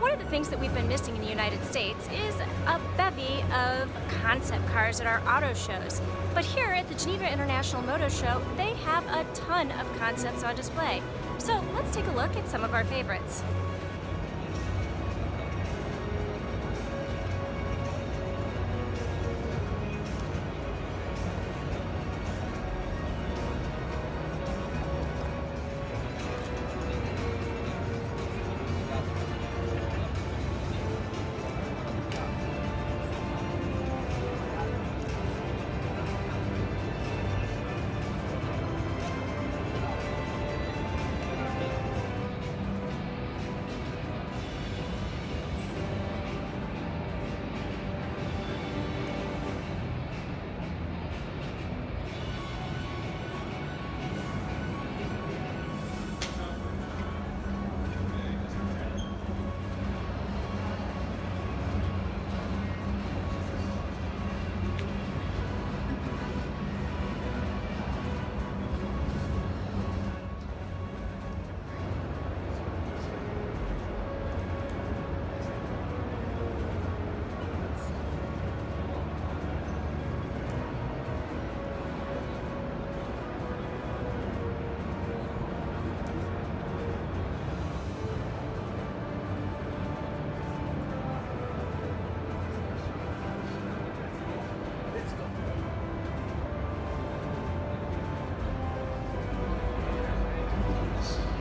One of the things that we've been missing in the United States is a bevy of concept cars at our auto shows. But here at the Geneva International Motor Show, they have a ton of concepts on display. So let's take a look at some of our favorites.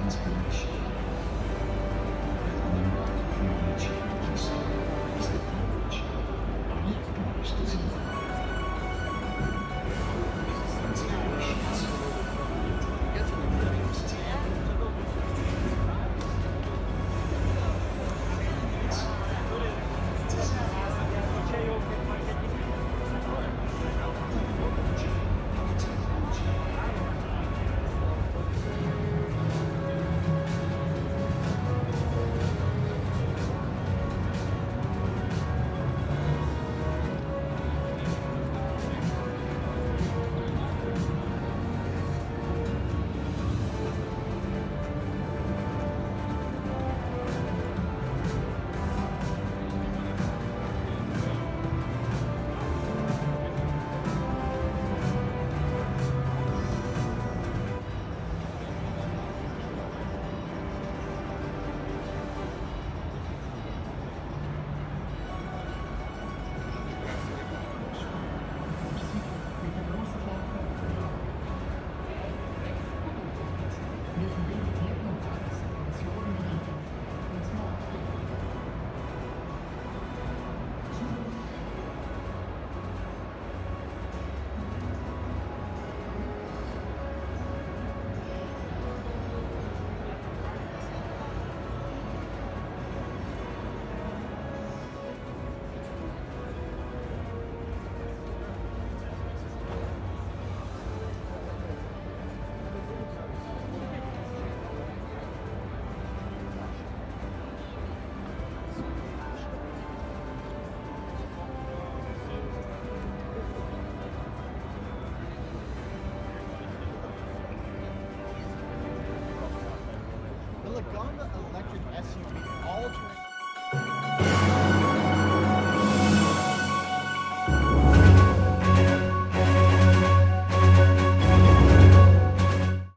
Inspiration.